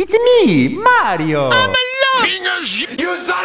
It's me, Mario! You!